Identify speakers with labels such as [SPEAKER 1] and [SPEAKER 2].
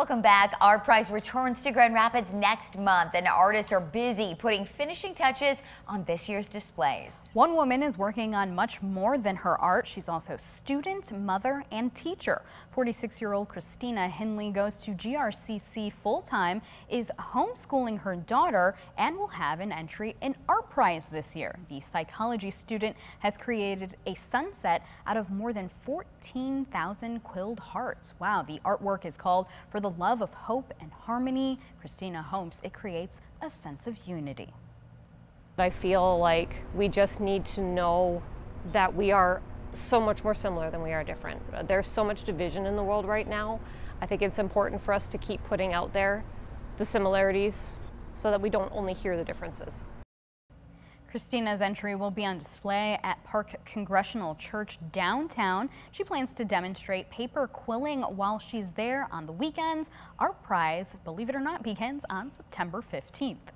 [SPEAKER 1] Welcome back. ArtPrize returns to Grand Rapids next month, and artists are busy putting finishing touches on this year's displays.
[SPEAKER 2] One woman is working on much more than her art. She's also student, mother, and teacher. 46-year-old Christina Hindley goes to GRCC full-time, is homeschooling her daughter, and will have an entry in Art Prize this year. The psychology student has created a sunset out of more than 14,000 quilled hearts. Wow, the artwork is called For the love of hope and harmony, Christina hopes it creates a sense of unity.
[SPEAKER 3] I feel like we just need to know that we are so much more similar than we are different. There's so much division in the world right now. I think it's important for us to keep putting out there the similarities so that we don't only hear the differences.
[SPEAKER 2] Christina's entry will be on display at Park Congregational Church downtown. She plans to demonstrate paper quilling while she's there on the weekends. ArtPrize, believe it or not, begins on September 15th.